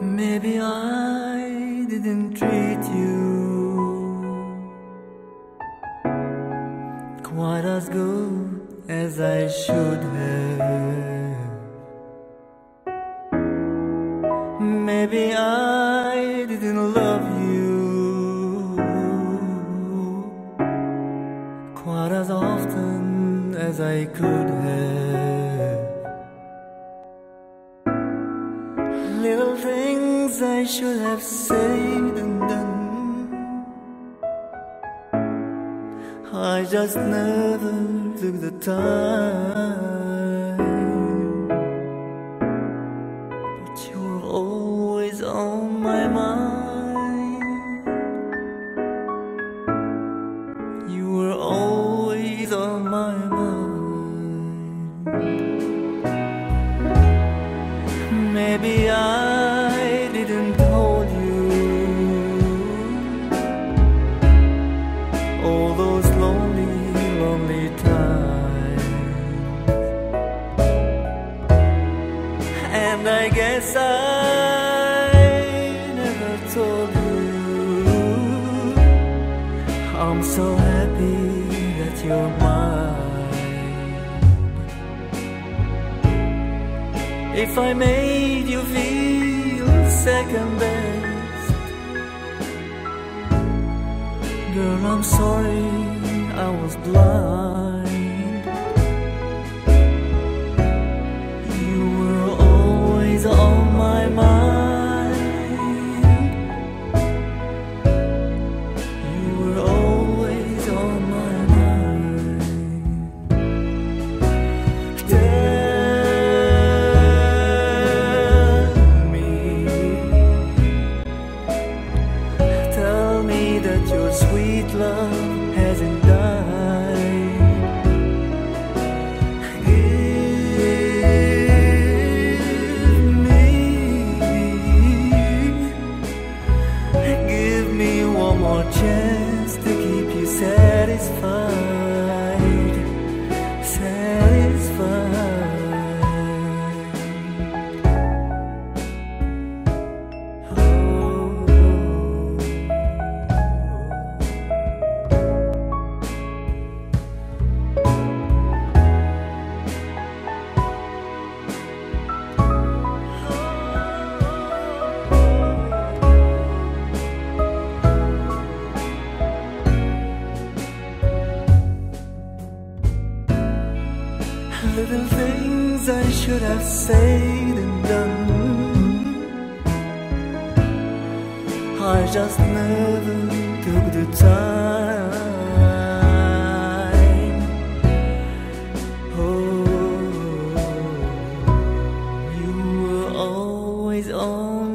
Maybe I didn't treat you quite as good as I should have. Maybe I didn't love you quite as often as I could should have said and done. I just never took the time. Told you I'm so happy that you're mine. If I made you feel second best, girl, I'm sorry I was blind. things I should have said and done. I just never took the time. Oh, you were always on.